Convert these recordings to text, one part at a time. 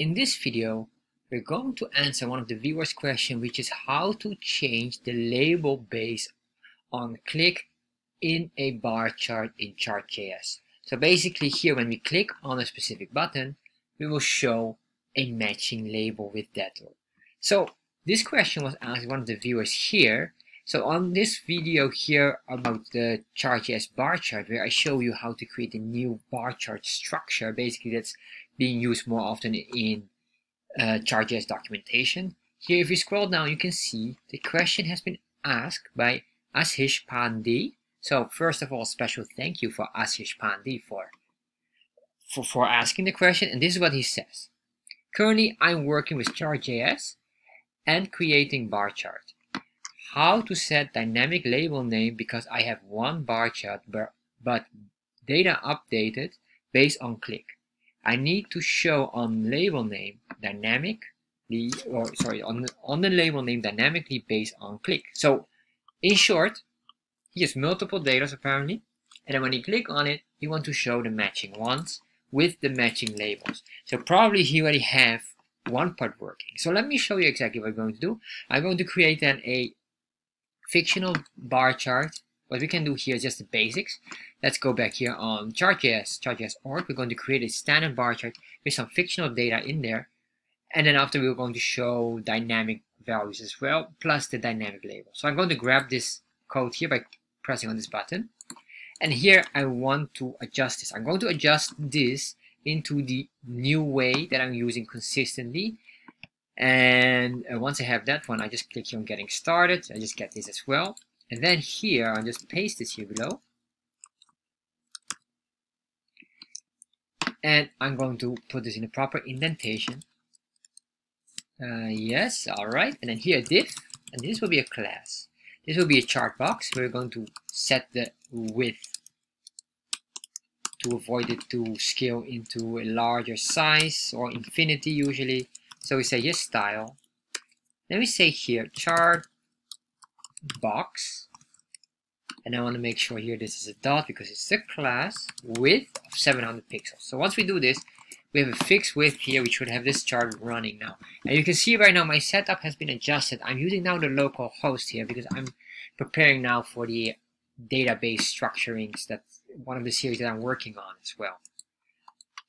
In this video, we're going to answer one of the viewers' question, which is how to change the label based on click in a bar chart in Chart.js. So basically here, when we click on a specific button, we will show a matching label with that. So this question was asked one of the viewers here. So on this video here about the Chart.js bar chart, where I show you how to create a new bar chart structure, basically that's being used more often in uh, documentation. Here, if you scroll down, you can see the question has been asked by Ashish Pandey. So first of all, special thank you for Ashish Pandey for, for, for asking the question. And this is what he says. Currently, I'm working with Chart.js and creating bar chart. How to set dynamic label name because I have one bar chart but data updated based on click. I need to show on label name dynamically, or sorry, on the, on the label name dynamically based on click. So, in short, he has multiple data apparently, and then when you click on it, you want to show the matching ones with the matching labels. So probably he already have one part working. So let me show you exactly what I'm going to do. I'm going to create then a fictional bar chart. What we can do here is just the basics. Let's go back here on Chart.js, Chart.js.org. We're going to create a standard bar chart with some fictional data in there. And then after we're going to show dynamic values as well, plus the dynamic label. So I'm going to grab this code here by pressing on this button. And here I want to adjust this. I'm going to adjust this into the new way that I'm using consistently. And uh, once I have that one, I just click here on getting started. I just get this as well. And then here, I'll just paste this here below. and I'm going to put this in a proper indentation. Uh, yes, alright, and then here div, and this will be a class. This will be a chart box. We're going to set the width to avoid it to scale into a larger size or infinity usually. So we say yes style. Then we say here chart box and I want to make sure here this is a dot because it's the class width of 700 pixels. So once we do this, we have a fixed width here. We should have this chart running now. And you can see right now my setup has been adjusted. I'm using now the local host here because I'm preparing now for the database structurings that one of the series that I'm working on as well.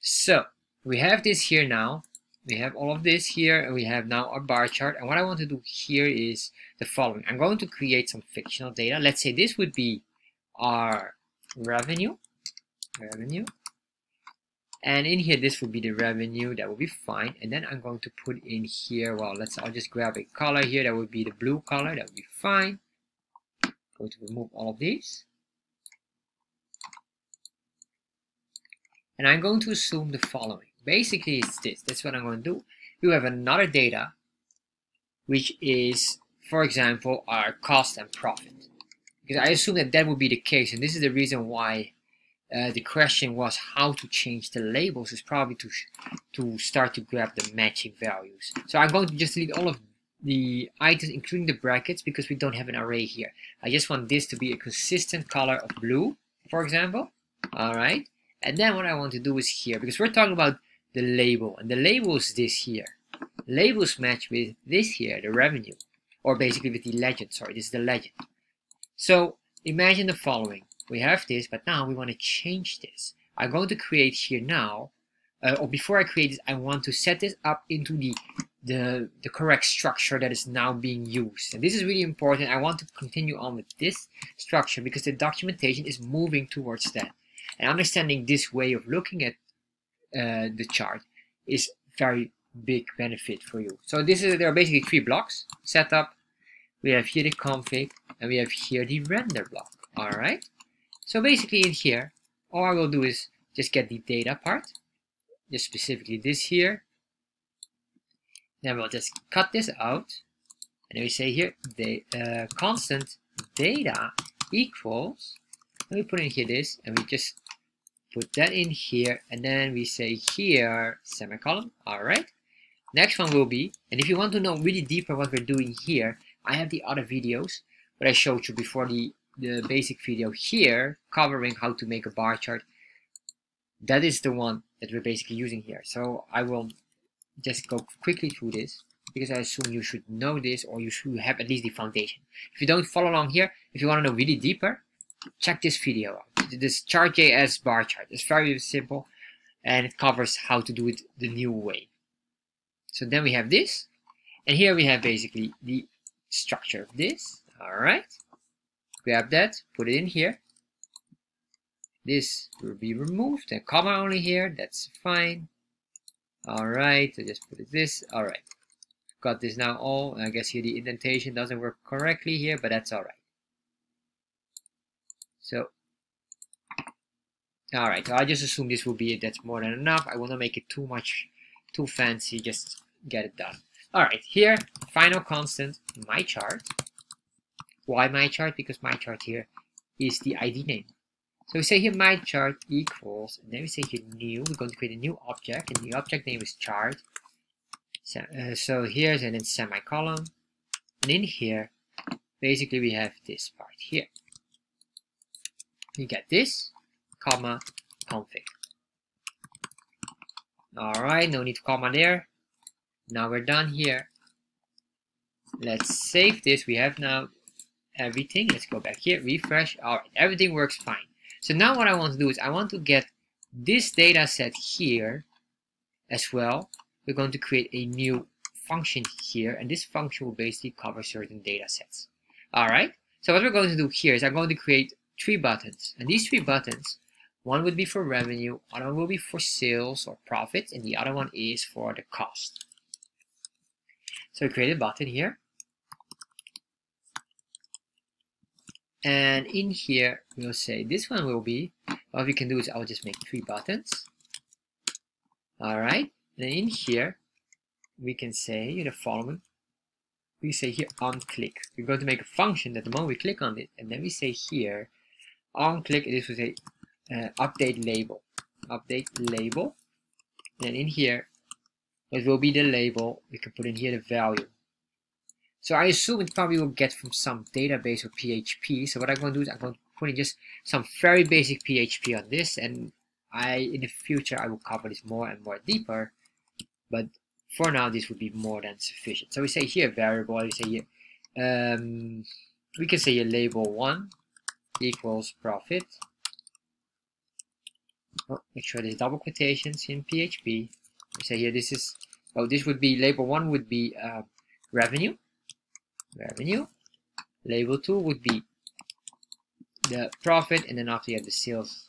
So we have this here now we have all of this here and we have now our bar chart. And what I want to do here is the following. I'm going to create some fictional data. Let's say this would be our revenue. Revenue. And in here this would be the revenue. That would be fine. And then I'm going to put in here well let's I'll just grab a color here. That would be the blue color. That would be fine. I'm going to remove all of these. And I'm going to assume the following basically it's this. That's what I'm going to do. You have another data which is for example our cost and profit. Because I assume that that would be the case and this is the reason why uh, the question was how to change the labels is probably to to start to grab the matching values. So I'm going to just delete all of the items including the brackets because we don't have an array here. I just want this to be a consistent color of blue for example. Alright and then what I want to do is here because we're talking about the label and the label is this here labels match with this here the revenue or basically with the legend sorry this is the legend. So imagine the following. We have this but now we want to change this. I'm going to create here now uh, or before I create this I want to set this up into the the the correct structure that is now being used. And this is really important. I want to continue on with this structure because the documentation is moving towards that. And understanding this way of looking at uh, the chart is very big benefit for you. So this is there are basically three blocks: setup. We have here the config, and we have here the render block. All right. So basically in here, all I will do is just get the data part, just specifically this here. Then we'll just cut this out, and we say here the uh, constant data equals. Let me put in here this, and we just put that in here and then we say here semicolon all right next one will be and if you want to know really deeper what we're doing here I have the other videos that I showed you before the the basic video here covering how to make a bar chart that is the one that we're basically using here so I will just go quickly through this because I assume you should know this or you should have at least the foundation. If you don't follow along here, if you want to know really deeper, check this video out. This chart.js bar chart. It's very simple and it covers how to do it the new way. So then we have this and here we have basically the structure of this. Alright. Grab that, put it in here. This will be removed and comma only here. That's fine. Alright, I just put it this. Alright. Got this now all. I guess here the indentation doesn't work correctly here, but that's alright. So, alright, so I just assume this will be it. That's more than enough. I will not make it too much, too fancy. Just get it done. Alright, here, final constant, my chart. Why my chart? Because my chart here is the ID name. So we say here my chart equals, and then we say here new, we're going to create a new object, and the object name is chart. So, uh, so here's and then semicolon, and in here, basically we have this part here. You get this, comma, config. Alright, no need to comma there. Now we're done here. Let's save this. We have now everything. Let's go back here, refresh. Alright, everything works fine. So now what I want to do is I want to get this data set here as well. We're going to create a new function here, and this function will basically cover certain data sets. Alright, so what we're going to do here is I'm going to create three buttons, and these three buttons, one would be for revenue, other will be for sales or profit, and the other one is for the cost. So create a button here, and in here we'll say this one will be what we can do is I'll just make three buttons. Alright then in here we can say the following. We say here on click. We're going to make a function that the moment we click on it and then we say here on click this will say uh, update label update label and in here what will be the label we can put in here the value so I assume it probably will get from some database or PHP. So what I'm going to do is I'm going to put in just some very basic PHP on this and I in the future I will cover this more and more deeper. But for now this would be more than sufficient. So we say here variable, we say here um, we can say here label one equals profit. Make sure there's double quotations in PHP. We say here this is oh this would be label one would be uh, revenue revenue. Label 2 would be the profit and then after you have the sales.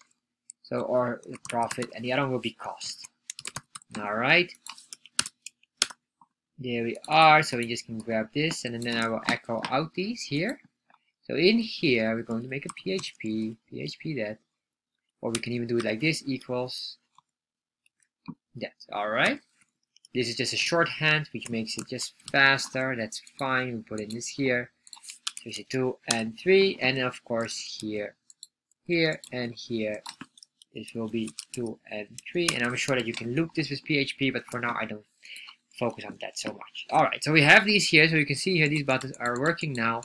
So or the profit and the other one will be cost. Alright. There we are. So we just can grab this and then I will echo out these here. So in here we're going to make a PHP, PHP that. Or we can even do it like this equals that. Alright. This is just a shorthand, which makes it just faster. That's fine. We put in this here. We say 2 and 3. And of course, here, here, and here. This will be 2 and 3. And I'm sure that you can loop this with PHP, but for now, I don't focus on that so much. Alright, so we have these here. So you can see here, these buttons are working now.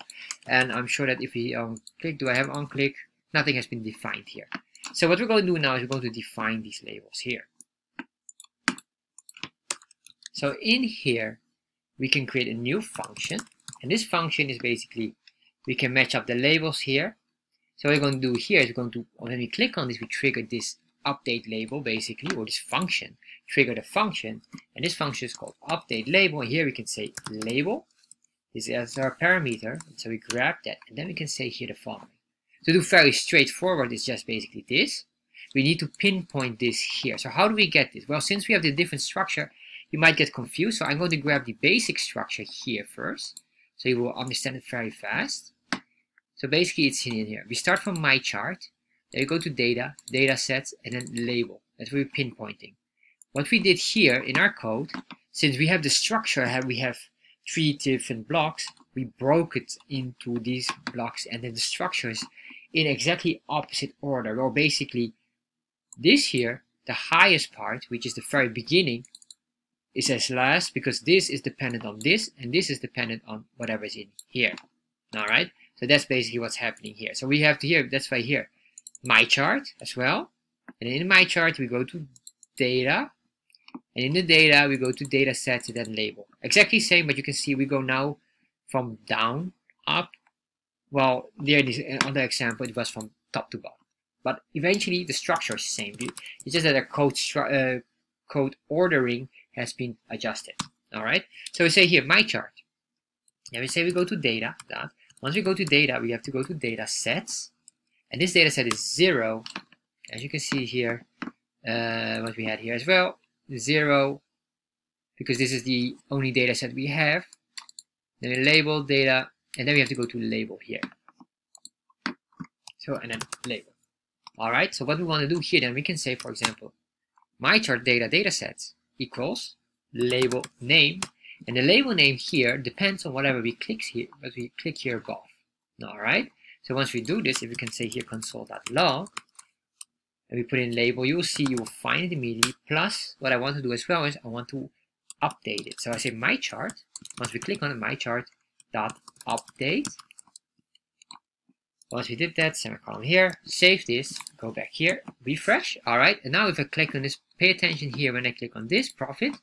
And I'm sure that if we um, click, do I have on click? Nothing has been defined here. So what we're going to do now is we're going to define these labels here. So in here, we can create a new function. And this function is basically, we can match up the labels here. So what we're going to do here is we're going to, when we click on this, we trigger this update label basically, or this function, trigger the function. And this function is called update label. And here we can say label. This is our parameter. So we grab that. And then we can say here the following. To do very straightforward, it's just basically this. We need to pinpoint this here. So how do we get this? Well, since we have the different structure, you might get confused. So I'm going to grab the basic structure here first. So you will understand it very fast. So basically it's in here. We start from my chart. Then we go to data, data sets, and then label. That's where we're pinpointing. What we did here in our code, since we have the structure, we have three different blocks, we broke it into these blocks and then the structures in exactly opposite order. or basically, this here, the highest part, which is the very beginning, is as last because this is dependent on this and this is dependent on whatever is in here. Alright, so that's basically what's happening here. So we have to here, that's why here, my chart as well. And in my chart we go to data And in the data, we go to data sets and then label. Exactly same, but you can see we go now from down up. Well, there in this other example, it was from top to bottom. But eventually, the structure is the same. It's just that the code, uh, code ordering has been adjusted. All right. So we say here, my chart. And we say we go to data. That once we go to data, we have to go to data sets. And this data set is zero. As you can see here, uh, what we had here as well, zero, because this is the only data set we have. Then we label data, and then we have to go to label here. So, and then label. All right, so what we want to do here, then we can say, for example, my chart data datasets equals label name and the label name here depends on whatever we click here what we click here above all right so once we do this if we can say here console.log and we put in label you'll see you will find it immediately plus what I want to do as well is I want to update it so I say my chart once we click on my chart dot update once we did that, semicolon here, save this, go back here, refresh. All right, and now if I click on this, pay attention here when I click on this profit,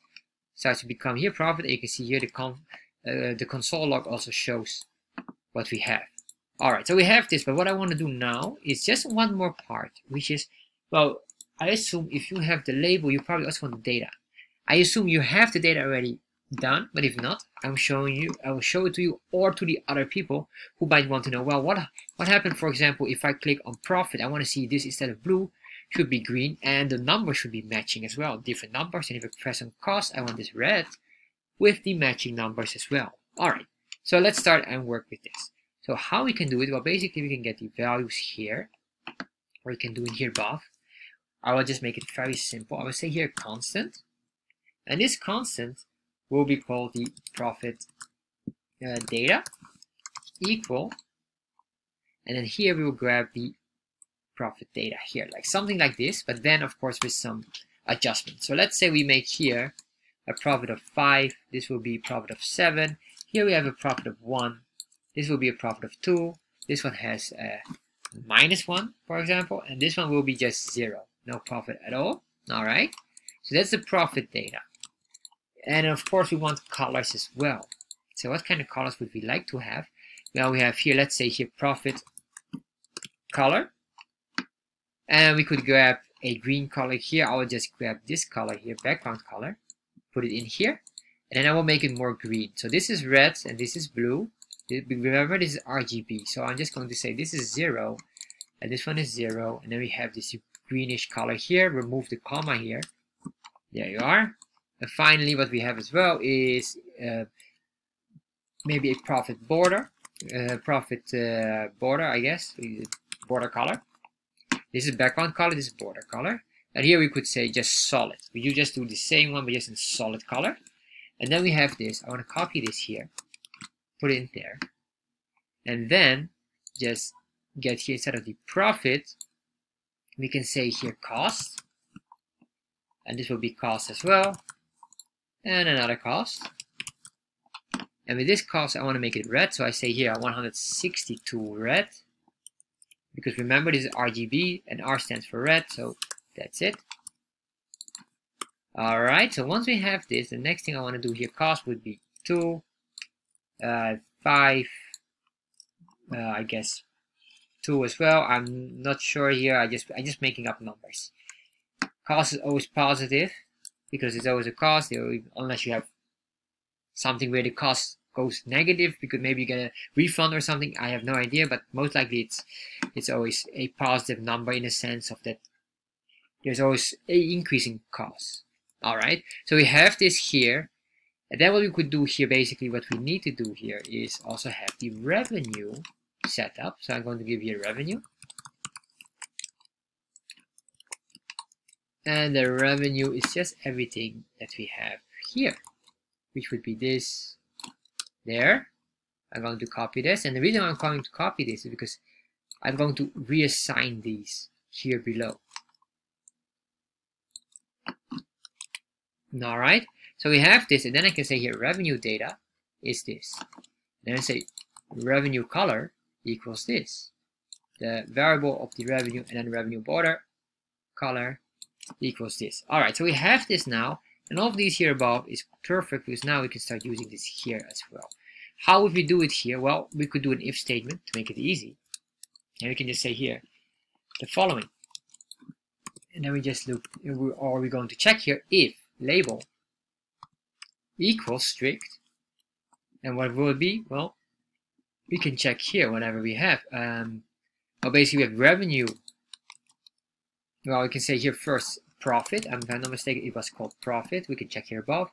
starts to become here profit. And you can see here the con uh, the console log also shows what we have. All right, so we have this, but what I want to do now is just one more part, which is, well, I assume if you have the label, you probably also want the data. I assume you have the data already done but if not i'm showing you i will show it to you or to the other people who might want to know well what what happened for example if i click on profit i want to see this instead of blue should be green and the number should be matching as well different numbers and if i press on cost i want this red with the matching numbers as well. All right so let's start and work with this. So how we can do it? Well basically we can get the values here or we can do it here above. I will just make it very simple. I will say here constant and this constant will be called the profit uh, data equal and then here we will grab the profit data here like something like this but then of course with some adjustment. So let's say we make here a profit of 5 this will be profit of 7 here we have a profit of 1 this will be a profit of 2 this one has a minus 1 for example and this one will be just 0 no profit at all. All right. So that's the profit data and of course, we want colors as well. So what kind of colors would we like to have? Well, we have here, let's say here, profit color. And we could grab a green color here. I will just grab this color here, background color, put it in here. And then I will make it more green. So this is red and this is blue. Remember, this is RGB. So I'm just going to say this is zero and this one is zero. And then we have this greenish color here. Remove the comma here. There you are. And finally, what we have as well is uh, maybe a profit border, uh, profit uh, border, I guess, border color. This is background color, this is border color. And here we could say just solid. You just do the same one, but just in solid color. And then we have this. I want to copy this here, put it in there. And then just get here instead of the profit, we can say here cost. And this will be cost as well and another cost. And with this cost, I want to make it red. So I say here 162 red. Because remember, this is RGB and R stands for red. So that's it. Alright, so once we have this, the next thing I want to do here, cost would be 2, uh, 5, uh, I guess 2 as well. I'm not sure here. I just I'm just making up numbers. Cost is always positive because it's always a cost unless you have something where the cost goes negative because maybe you get a refund or something I have no idea but most likely it's it's always a positive number in the sense of that there's always a increasing cost all right? So we have this here and then what we could do here basically what we need to do here is also have the revenue set up. So I'm going to give you a revenue and the revenue is just everything that we have here which would be this there. I'm going to copy this and the reason I'm going to copy this is because I'm going to reassign these here below. Alright so we have this and then I can say here revenue data is this. Then I say revenue color equals this. The variable of the revenue and then revenue border color equals this. All right, so we have this now, And all of these here above is perfect because now we can start using this here as well. How would we do it here? Well, we could do an if statement to make it easy. And we can just say here, the following. And then we just look, or we're going to check here if label equals strict. And what will it be? Well, we can check here whatever we have. Um, well, basically we have revenue. Well, we can say here first profit. I'm not mistaken, it was called profit. We can check here above.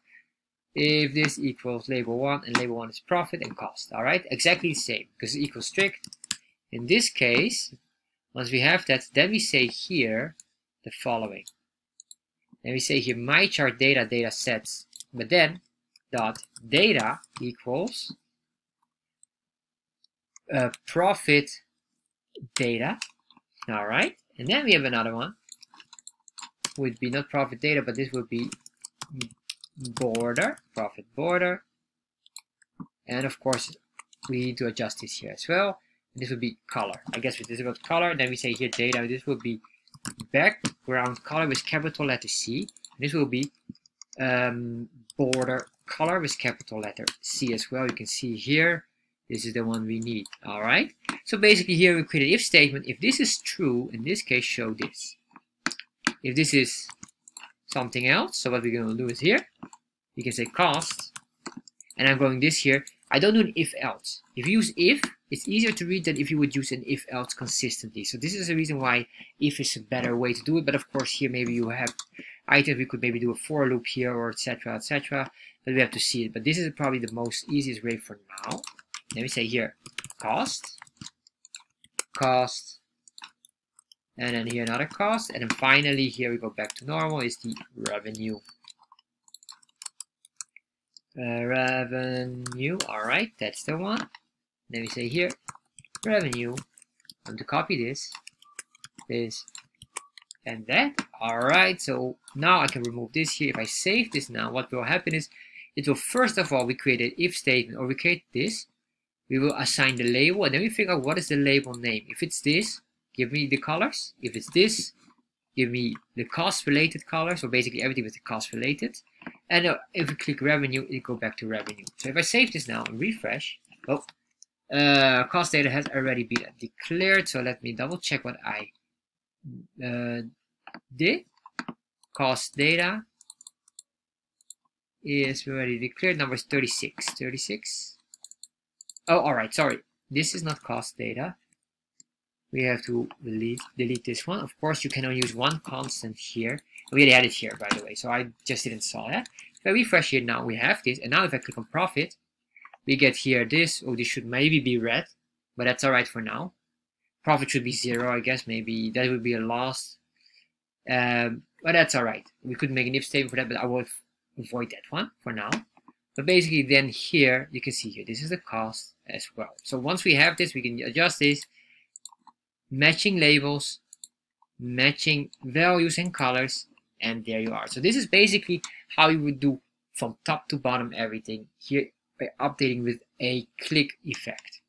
If this equals label 1 and label 1 is profit and cost. Alright, exactly the same because it equals strict. In this case, once we have that, then we say here the following. And we say here my chart data data sets, but then dot data equals uh, profit data. All right, and then we have another one. Would be not profit data, but this would be border, profit border. And of course, we need to adjust this here as well. This would be color. I guess this is about color. Then we say here data. This will be background color with capital letter C. This will be um, border color with capital letter C as well. You can see here this is the one we need. All right. So basically here we create an if statement. If this is true, in this case, show this. If this is something else, so what we're going to do is here, you can say cost, and I'm going this here. I don't do an if else. If you use if, it's easier to read than if you would use an if else consistently. So this is the reason why if is a better way to do it. But of course here maybe you have items, we could maybe do a for loop here or etc etc. But we have to see it. But this is probably the most easiest way for now let me say here cost cost and then here another cost. And then finally here we go back to normal is the revenue. Uh, revenue. All right that's the one. Then we say here revenue. I'm to copy this this and that. All right so now I can remove this here. If I save this now what will happen is it will first of all we create an if statement or we create this. We will assign the label and then we figure out what is the label name. If it's this, give me the colors. If it's this, give me the cost related colors, so basically everything with the cost related. And uh, if we click revenue, it go back to revenue. So if I save this now and refresh, oh, uh, cost data has already been declared. So let me double check what I uh, did. Cost data is already declared. Number is 36. 36. Oh, all right, sorry. This is not cost data. We have to delete, delete this one. Of course, you can only use one constant here. We already had it here, by the way, so I just didn't saw that. If I refresh here now, we have this. And now if I click on profit, we get here this. Oh, this should maybe be red, but that's all right for now. Profit should be zero, I guess. Maybe that would be a loss. Um, but that's all right. We could make an if statement for that, but I will avoid that one for now. But basically then here, you can see here, this is the cost as well. So once we have this, we can adjust this, matching labels, matching values and colors, and there you are. So this is basically how you would do from top to bottom everything here by updating with a click effect.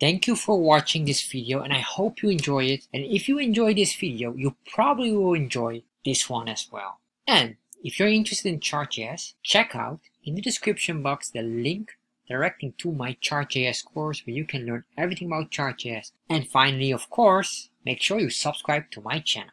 Thank you for watching this video and I hope you enjoy it. And if you enjoy this video, you probably will enjoy this one as well. And if you're interested in Chart.js, check out in the description box the link directing to my Chart.js course where you can learn everything about Chart.js. And finally, of course, make sure you subscribe to my channel.